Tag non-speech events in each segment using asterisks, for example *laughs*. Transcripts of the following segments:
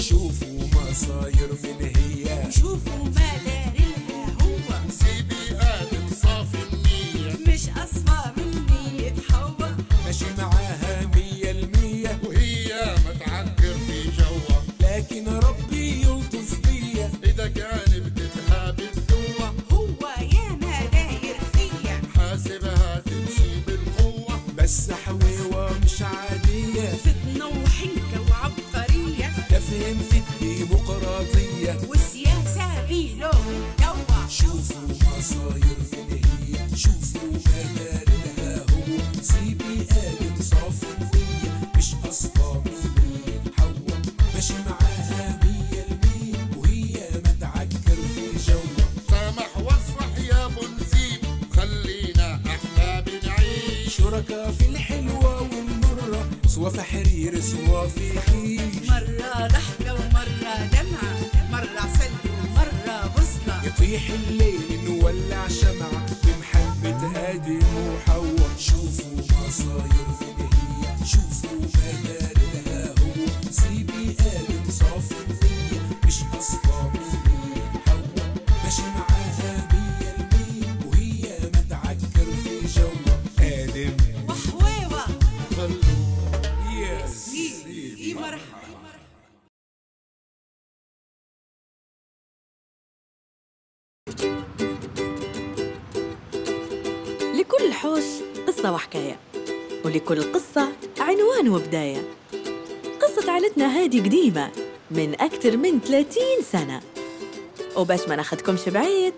شوفوا ما صاير من هي. شوفوا ما دارلها هو. سيبي آدم صافي النية. مش أصفى من نية حوا ماشي معاها مية المية وهي متعكر في جوا لكن ربي يلطف بيا. إذا كان بتتهاب الدوا هو يا ما داير فيا حاسبها تمشي بالقوة. بس حويوة في الحلوة والمرة سوا في حرير سوا في حيش مرة ضحكة ومرة دمعة مرة عسل ومرة بصلة. يطيح الليل نولع شمعة بمحبة آدم وحواء شوفوا ما صاير في شوفوا ما دار لها هو. سيبي آدم صافي. وحكاية ولكل قصة عنوان وبداية. قصة عائلتنا هادي قديمة من أكثر من 30 سنة. وباش ما ناخدكمش بعيد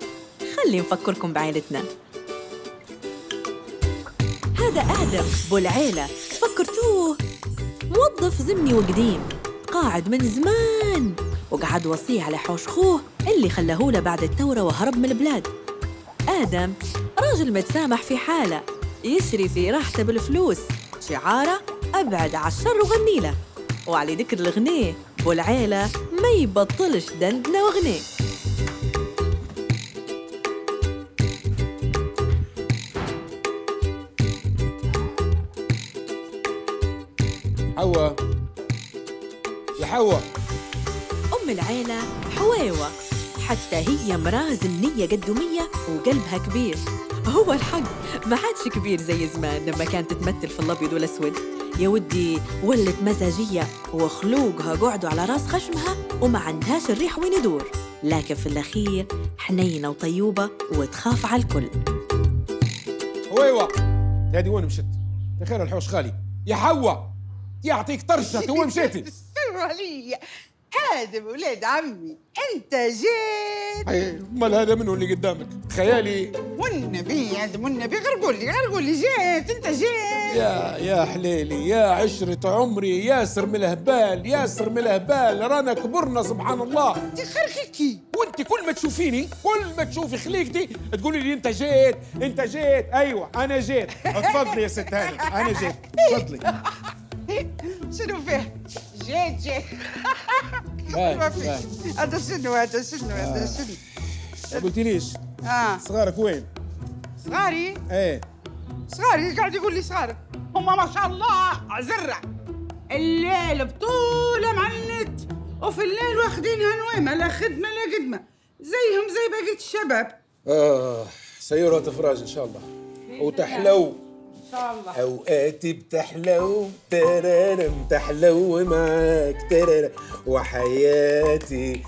خلي نفكركم بعائلتنا. هذا آدم بو العيلة فكرتوه موظف زمني وقديم قاعد من زمان وقعد وصية على حوش خوه اللي خلاهوله بعد الثورة وهرب من البلاد. آدم راجل متسامح في حالة. يشري في راحته بالفلوس. شعاره أبعد عالشر وغنيلة. وعلى ذكر الغنيه والعيلة ما يبطلش دندنة وغنيه حوا يا حوا أم العيلة حويوة حتى هي مراه زمنية قد مية وقلبها كبير. هو الحق. ما عادش كبير زي زمان لما كانت تمثل في الأبيض والأسود. يا ودي ولت مزاجية وخلوقها قعدوا على راس خشمها وما عندهاش الريح وين يدور. لكن في الأخير حنينة وطيوبة وتخاف على الكل. هويوة هادي وين مشت؟ تخيل الحوش خالي. يا حوا. يعطيك طرشة. وين مشيتي؟ *laughs* سروا علي هذا ولاد عمي انت جيت. أمال هذا منو اللي قدامك؟ خيالي. والنبي هذا والنبي غير قول لي غير قول لي جيت انت جيت. يا يا حليلي يا عشرة عمري ياسر من الهبال ياسر من الهبال رانا كبرنا سبحان الله. انت خرخكي وانت كل ما تشوفيني كل ما تشوفي خليقتي تقولي لي انت جيت انت جيت. أيوه أنا جيت. *laughs* تفضلي يا ست هانم أنا جيت. *laughs* تفضلي شنو فيه جيت جيت باي، ما باي. هذا شنو هذا شنو هذا شنو ما قلتليش آه صغارك وين؟ صغاري إيه صغاري قاعد يقول لي صغار هم ما شاء الله زرع الليل بطولة مع النت وفي الليل واخدينها نويمة لا خدمة لا قدمة زيهم زي بقية الشباب آه سيارة افراج ان شاء الله وتحلو شاء الله. أوقاتي بتحلو ترارم تحلو معاك ترارم وحياتي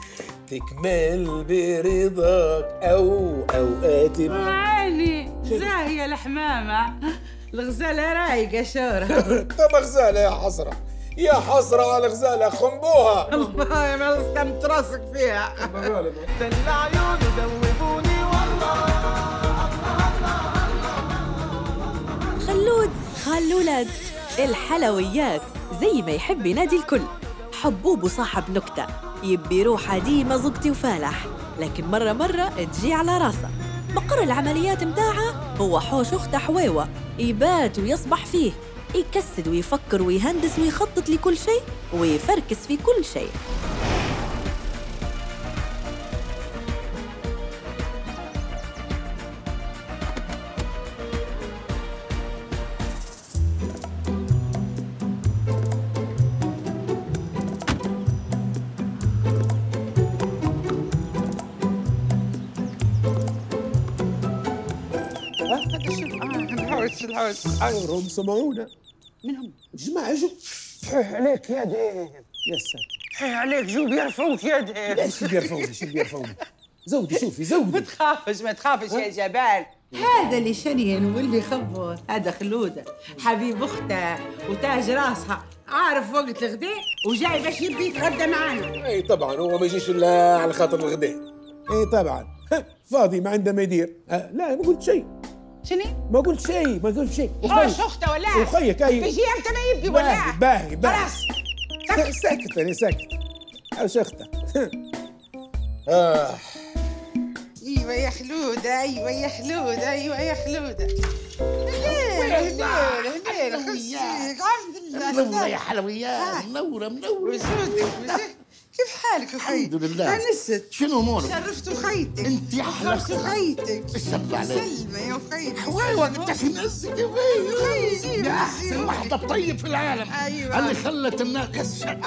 تكمل برضاك. أو أوقاتي عيني زاهية الحمامة. الغزالة رايقة شورة *laughs* طب غزالة يا حسرة. يا حسرة على غزالة خنبوها. الله ما استمت راسك فيها. خلود خال الولاد الحلويات زي ما يحب ينادي الكل. حبوب وصاحب نكتة. يبي روحه ديما زقتي وفالح. لكن مرة مرة تجي على راسه. مقر العمليات متاعها هو حوش أخته حويوة. يبات ويصبح فيه. يكسد ويفكر ويهندس ويخطط لكل شيء ويفركس في كل شيء. الحوش الحوش الحوش هم سمعونا. منهم. جماعة جو. صحيح عليك يا ديب يا ساتر. صحيح عليك. جو بيرفعوك يا ديب لا شو بيرفعوني؟ شو بيرفعوني؟ زودي شوفي ما زودي تخافش ما تخافش يا جبال. هذا اللي شنين واللي خبر هذا خلودة. حبيب اخته وتاج راسها. عارف وقت الغداء؟ وجاي باش يبي يتغدى معانا. أي طبعا. هو ما يجيش إلا على خاطر الغداء. أي طبعا. فاضي ما عنده ما يدير. أه لا ما قلت شيء. شني؟ ما قلت شيء ما قلت شيء. خوش اخته ولا؟ وخيك اي تجي إمتى ما يبي ولا؟ باهي باهي. خلاص. ساكت ساكت أنا ساكت اوش اخته آه. أيوه يا خلودة أيوه يا خلودة أيوه يا خلودة. هليل هليل هليل خشيك. لله منورة يا. حلويات منورة منورة. وجودك وجودك كيف حالك أخي؟ الحمد لله. انست شنو أمورك؟ شرفت خيتك. أنت أحلى. شرفت خيتك. سلم عليك. سلمى يا خيتك حوايوة انت في نزك يا يا أحسن واحدة طيب في العالم. أيوة. اللي خلت الناس يسعد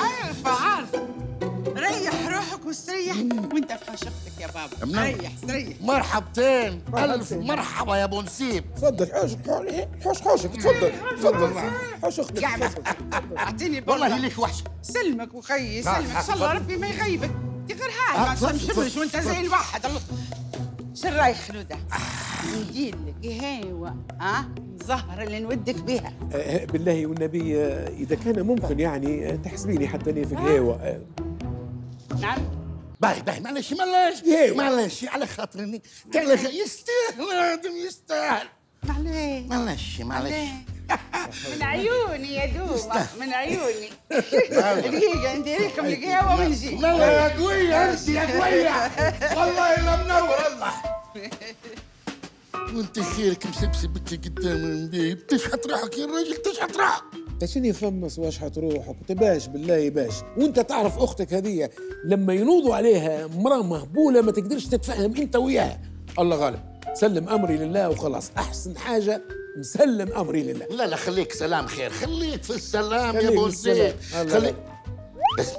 واستريح وانت في حوش أختك يا بابا. منور. ريح استريح مرحبتين. ألف. مرحبا يا أبو نسيب. تفضل حوشك حوش حوشك تفضل تفضل. حوش أختك. أعطيني والله ليك وحشة سلمك وخيي لا، سلمك. إن شاء الله ربي ما يغيبك. دي غير آه، هاي ما تفضل، تمشمش تفضل، وأنت زي الواحد الله. شو رايك خلودة؟ ندير لك هيوة ها الزهرة اللي نودك بها آه، بالله والنبي آه، إذا كان ممكن يعني آه، تحسبيني حتى أنا في الهوا آه، نعم. باي باي معلش معلش إيه. معلش على خاطرني. تعال يستاهل هذا يستاهل. معليش. معلش معلش من عيوني يا دوبة من عيوني. دقيقة ندير لكم القهوة ونجي لا يا قوية أنت يا قوية. والله لا منور الله. وأنت خيرك مسبسب بك قدام البيب تشحت روحك يا راجل تشحت روحك. تشني فمس واش حتروحك تباش بالله باش. وانت تعرف أختك هذه لما ينوضوا عليها مراه مهبولة ما تقدرش تتفاهم انت وياها. الله غالب. سلم أمري لله وخلاص. أحسن حاجة مسلم أمري لله. لا لا خليك سلام خير. خليك في السلام يا أبو الله خليك. بس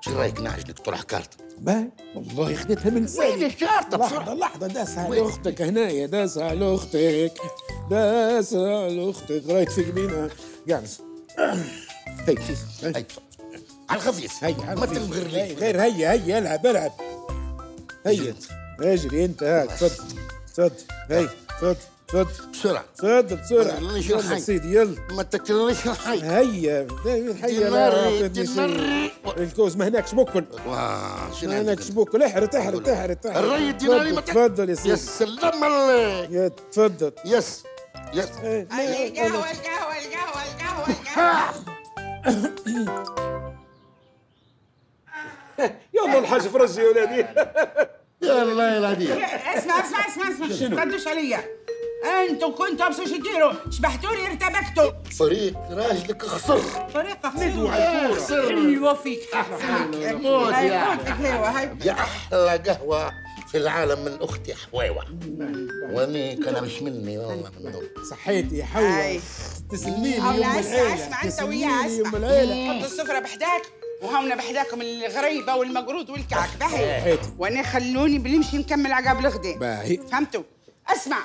شو رأيك نعجلك تروح كارت؟ باهي والله خديتها من وين لساني الكارت لحظة بسرعة لحظة داسها وين؟ لأختك هنايا داسها لأختك داسها لأختك رايت في جبينها جالس هي كيس هي هاي على الخفيف. هي ما تنغر لي. غير هيا هيا العب العب هيا. اجري انت هاك. تفضل تفضل. هي تفضل تفضل. بسرعة. تفضل بسرعة. يلا؟ سيدي يلا. ما تكلمش الحي. هيا. هيا لا ديناري الكوز ما هناكش بكل واه شنو ما هناكش؟ بكل احرت احرت احرت الري الديناري ما تفضل يا يا سيدي سلام عليك. يا تفضل. يس يس. يلا الحاج فرجي يا ولادي. يا الله يا العديد. اسمع اسمع اسمع اسمع. ما تردوش عليا. أنتوا كنتوا بس ديروا شبحتوني ارتبكتوا. فريق راجلك خسر. فريقة خسر. أيوه فيك. يا موت يا أحلى قهوة. في العالم من أختي حويوه وانيك أنا مش مني والله من دول. صحيتي يا هاي. حوا تسلمي لي يوم اسمع العيلة. اسمع انت تسلمي وياه لي يوم اسمع حط السفرة بحداك وهونا بحداكم الغريبة والمقروض والكعك. باهي. وأنا خلوني بنمشي نكمل عقاب الغداء باهي. فهمتوا؟ اسمع.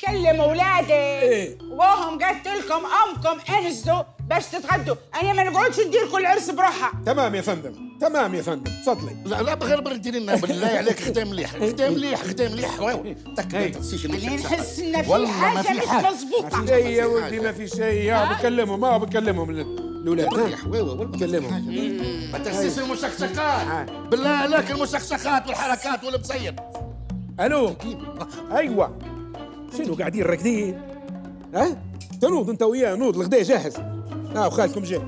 كلم اولادي إيه. وهم قلت لكم أمكم انزلوا باش تتغدوا. أنا ما نقعدش ندير كل عرس بروحها. تمام يا فندم. تمام يا فندم. تفضلي. لا لا بغير بردي لنا بالله عليك خدام مليح خدام *laughs* مليح خدام مليح. تك. ما تنسيش أنا المشاكل. نحس إن في في مش شيء يا ولدي ما في شيء. يا بكلمهم ما بكلمهم. الأولاد يا ها حوايوه والله ما كلمهم. تنسيش المشخشخات بالله عليك المشخشخات والحركات والمصيب ألو؟ أيوه. شنو قاعدين راكدين ها؟ تنوض أنت وياه نوض الغداء جاهز. ها وخالكم جاي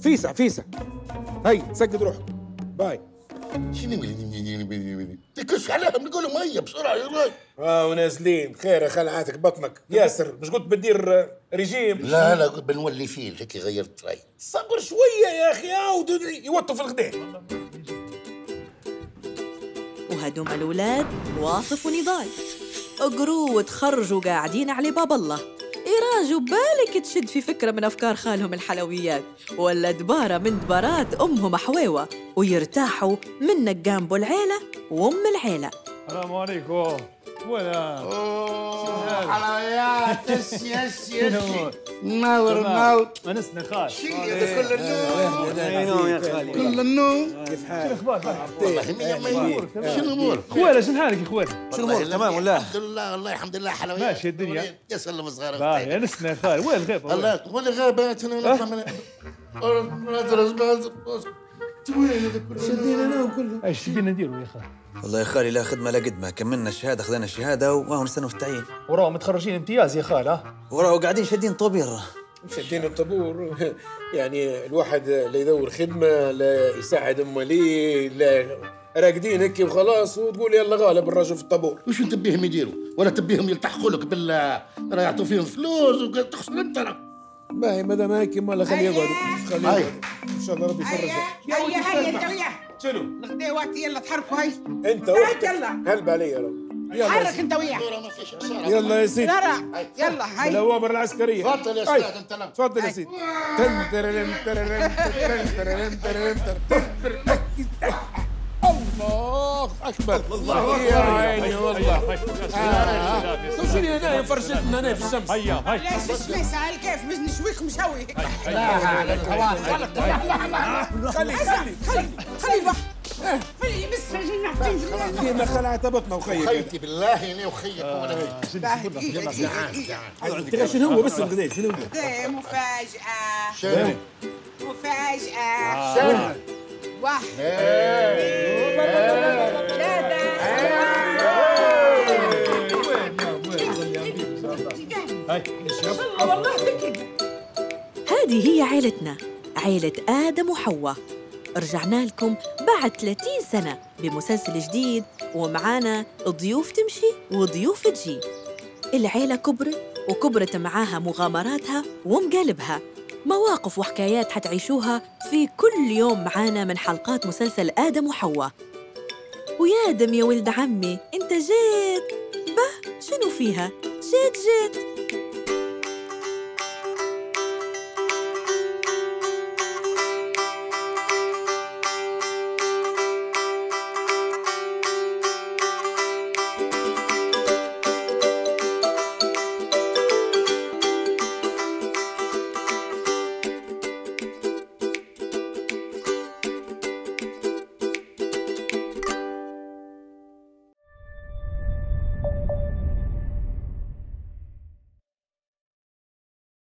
فيسع فيسع هي سقد روحك. باي. شنو تكش عليهم نقول لهم هيا بسرعة يا راجل. آه ونازلين خير يا خلعاتك بطنك. ياسر مش قلت بندير آه، ريجيم؟ لا لا بنولي فيل هيك غيرت رايي صبر شوية يا أخي عاود يوطوا في الغداء. وهدوم الأولاد واصف ونضال. اقروا وتخرجوا قاعدين على باب الله. إيراج بالك تشد في فكرة من أفكار خالهم الحلويات. ولا دبارة من دبارات أمهم حويوة ويرتاحوا من نقام بو العيلة وأم العيلة. السلام عليكم. ولا؟ حلويات يس يس يس. شنو؟ نور نور انسنا خال شي هذا كل النوم. يا كل النوم. كيف حالك؟ والله مية مية شنو الأمور؟ خويلة شنو حالك يا خويلة؟ شنو الأمور تمام ولا؟ الحمد لله والله الحمد لله حلويات ماشي الدنيا. يا سلم صغار باهي انسنا يا خالي وين الغيب الله وين؟ من شدينا نوم كله إيش تبينا نديروا يا خالي؟ والله يا خالي لا خدمة لا قدمة كملنا الشهادة خذينا الشهادة وراهو نستنوا في التعيين وراه متخرجين امتياز يا خال ها؟ وراهو قاعدين شادين طوبير شدينا الطابور يعني الواحد لا يدور خدمة لا يساعد اماليه لا راقدين هيك وخلاص وتقول يلا غالب الرجل في الطابور وش تبيهم يديروا؟ ولا تبيهم يلتحقوا لك بال راه يعطوا فيهم فلوس وتخسر انت باهي ما دام هيك مالا خليه يقعدوا خليه. يقعدوا إن شاء الله ربي يفرجها هيا هيا انت وياه شنو؟ الغدا وقت يلا تحركوا هاي أنت واختك يلا. هلب علي يا رب. يلا. حرك. أنت وياه. ما يلا يا سيدي. يلا يلا هاي. الأوامر العسكرية. تفضل يا. أستاذ انت تفضل يا سيدي. اكبر الله يا عيني والله توصلي هنا يفرشتنا هنا في الشمس هيا هيا ليش الشمس على الكيف مش نشويك مشوي خلي خلي خلي خلي البحر خلي بس خلينا خلعت بطنا وخيك خيتي بالله اني وخيك وأنا انت شنو هو بس الغداء شنو هو؟ مفاجأة شنو؟ والله هذه هي عيلتنا عيلة آدم وحواء. رجعنا لكم بعد 30 سنة بمسلسل جديد ومعانا ضيوف تمشي وضيوف تجي. العيلة كبرت وكبرت معاها مغامراتها ومقالبها. مواقف وحكايات حتعيشوها في كل يوم معانا من حلقات مسلسل آدم وحواء. ويا آدم يا ولد عمي انت جيت. به شنو فيها؟ جيت جيت.